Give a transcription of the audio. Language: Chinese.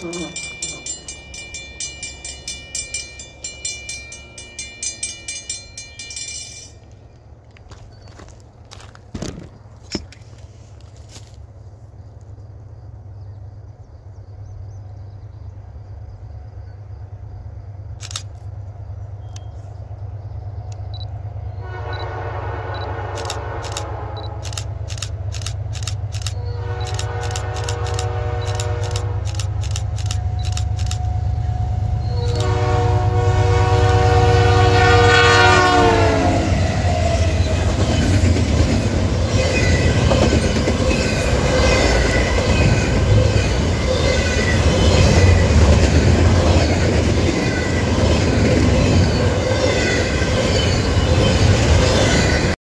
嗯。